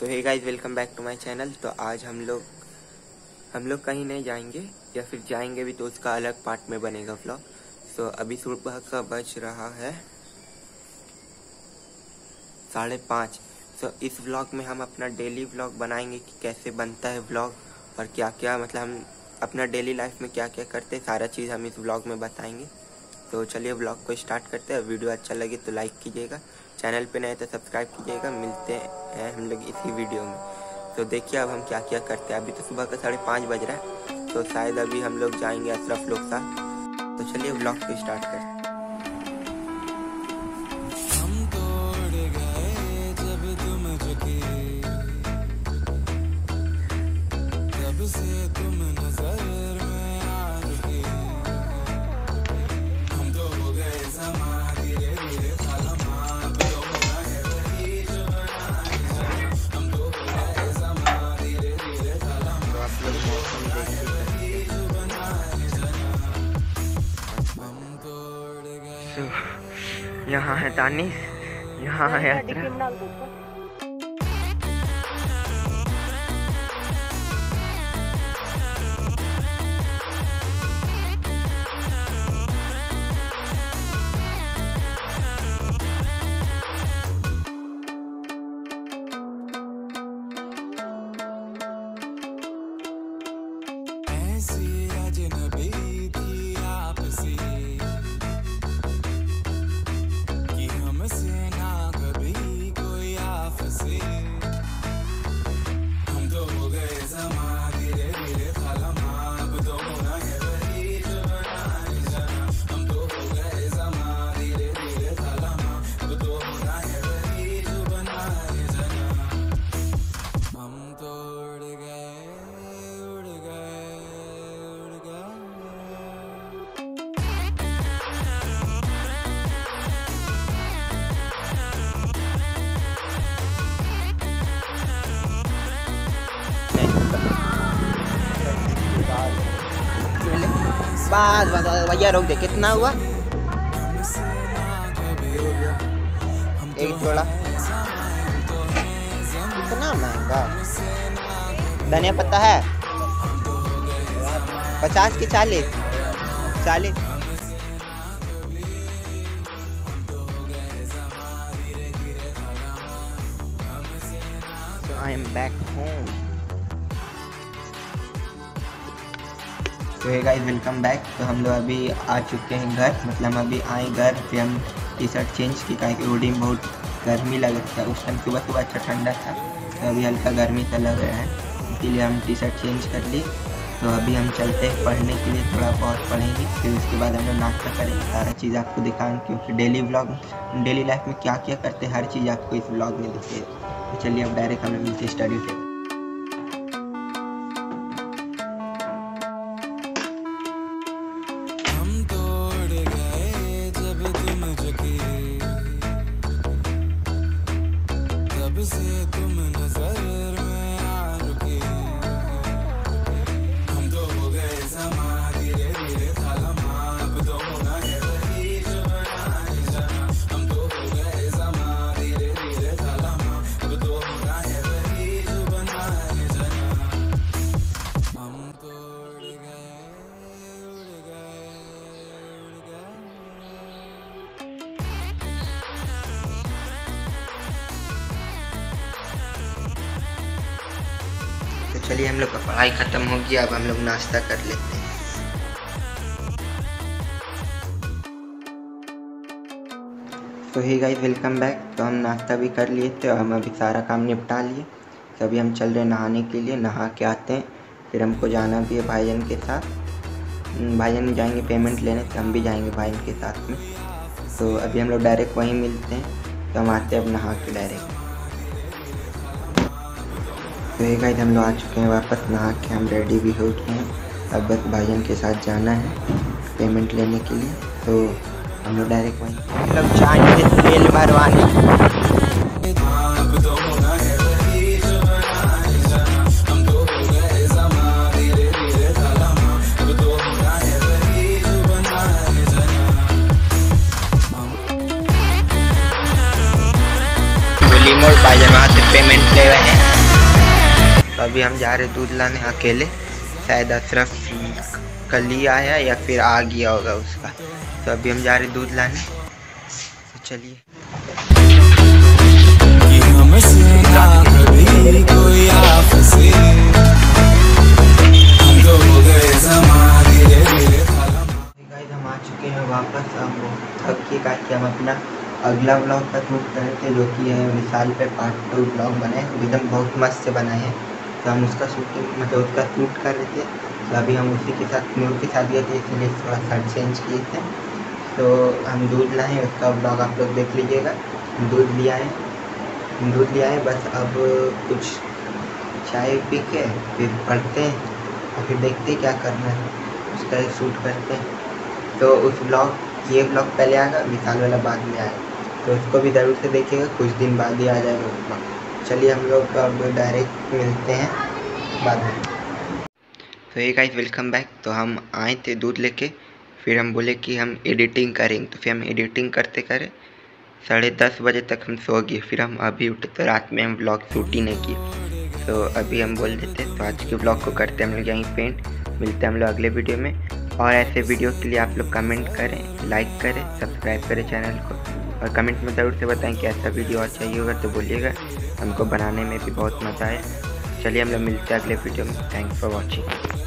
तो hey guys welcome back to my channel तो आज हम लोग हम लोग कहीं नहीं जाएँगे, या फिर जाएँगे भी तो उसका अलग पार्ट में बनेगा व्लॉग तो अभी सुबह का बज रहा है साढ़े पाँच. तो इस व्लॉग में हम अपना डेली व्लॉग बनाएँगे कि कैसे बनता है व्लॉग और क्या क्या मतलब हम अपना डेली लाइफ में क्या क्या करते हैं, सारा चीज़ हम इस व्लॉग में बताएँगे. तो चलिए व्लॉग को स्टार्ट करते हैं. वीडियो अच्छा लगे तो लाइक कीजिएगा. चैनल पे नए तो सब्सक्राइब कीजिएगा. मिलते हैं हम लोग इसी वीडियो में। तो देखिए अब हम क्या क्या करते हैं। अभी तो सुबह का साढ़े पाँच बज रहा है तो शायद अभी हम लोग जाएँगे अशरफ लोग साथ। तो चलिए ब्लॉग को स्टार्ट करते हैं। यहाँ है तानिश यहाँ है यात्रा। बस भैया रोक दे कितना हुआ? एक जोड़ा। कितना महँगा। धनिया पत्ता है। पचास की चालीस। चालीस। I am back home. तो हे गाइस वेलकम बैक तो हम लोग अभी आ चुके हैं घर। मतलब हम अभी आए घर, फिर हम टी शर्ट चेंज की क्या रोडी में बहुत गर्मी लग रहा था। उस टाइम सुबह सुबह अच्छा ठंडा था तो अभी हल्का गर्मी सा लग रहा है। इसीलिए हम टी शर्ट चेंज कर ली। तो अभी हम चलते हैं पढ़ने के लिए, थोड़ा बहुत पढ़ेंगे, फिर उसके बाद हम लोग नाश्ता करेंगे। सारा चीज़ आपको दिखाएँगे क्योंकि डेली ब्लॉग डेली लाइफ में क्या क्या करते हैं, हर चीज़ आपको इस ब्लॉग में दिखे तो चलिए अब डायरेक्ट हम लोग मिलते स्टडी टेबल चलिए हम लोग का पढ़ाई ख़त्म हो गया अब हम लोग नाश्ता कर लेते हैं। तो ही गाइस वेलकम बैक तो हम नाश्ता भी कर लिए थे और हम अभी सारा काम निपटा लिए। तो अभी हम चल रहे नहाने के लिए नहा के आते हैं। फिर हमको जाना भी है भाईजन के साथ। हम्म, भाईजन जाएँगे पेमेंट लेने तो हम भी जाएँगे भाईजन के साथ में। तो अभी हम लोग डायरेक्ट वहीं मिलते हैं। तो हम आते हैं अब नहा के डायरेक्ट तो ये गाइस हम लोग आ चुके हैं वापस नहा के हम रेडी भी हो चुके हैं। अब बस भाईजन के साथ जाना है पेमेंट लेने के लिए। तो हम लोग डायरेक्ट वहीं हम लोग जाएँगे तेल भरवाने। तो है वही तो हो तो है से पेमेंट ले रहे हैं। तो अभी हम जा रहे दूध लाने अकेले। शायद अशरफ कल ही आया या फिर आ गया होगा उसका। तो अभी हम जा रहे दूध लाने। तो चलिए। हम आ चुके हैं वापस। अब थक के का हम अपना अगला ब्लॉग का शूट कर जो कि है विशाल पे पार्ट टू ब्लॉग बनाए एकदम बहुत मस्त से बनाए हैं। तो हम उसका शूटिंग मतलब उसका शूट कर रहे थे। तो अभी हम उसी के साथ नूर के साथ गए थे, इसलिए थोड़ा सा चेंज किए थे। तो हम दूध लाए, उसका ब्लॉग आप लोग देख लीजिएगा। दूध लिया है दूध लिया है बस अब कुछ चाय पी के फिर पढ़ते हैं और फिर देखते हैं क्या करना है। उसका शूट करते हैं। तो उस ब्लॉग ये ब्लॉग पहले आएगा विशाल वाला बाद में आएगा। तो उसको भी ज़रूर से देखिएगा, कुछ दिन बाद ही आ जाएगा उस ब्लॉग चलिए हम लोग अब डायरेक्ट मिलते हैं बाद में। तो ये गाइस वेलकम बैक तो हम आए थे दूध लेके, फिर हम बोले कि हम एडिटिंग करेंगे। तो फिर हम एडिटिंग करते करें साढ़े दस बजे तक हम सो गए। फिर हम अभी उठे तो रात में हम ब्लॉग शूट ही नहीं किए। तो अभी हम बोल देते तो आज के ब्लॉग को करते हम लोग यहीं पेंट मिलते हैं हम लोग अगले वीडियो में। और ऐसे वीडियो के लिए आप लोग कमेंट करें लाइक करें सब्सक्राइब करें चैनल को। और कमेंट में ज़रूर से बताएँ कि ऐसा वीडियो और चाहिए होगा तो बोलिएगा। हमको बनाने में भी बहुत मज़ा आए चलिए हम लोग मिलते हैं अगले वीडियो में। Thanks for watching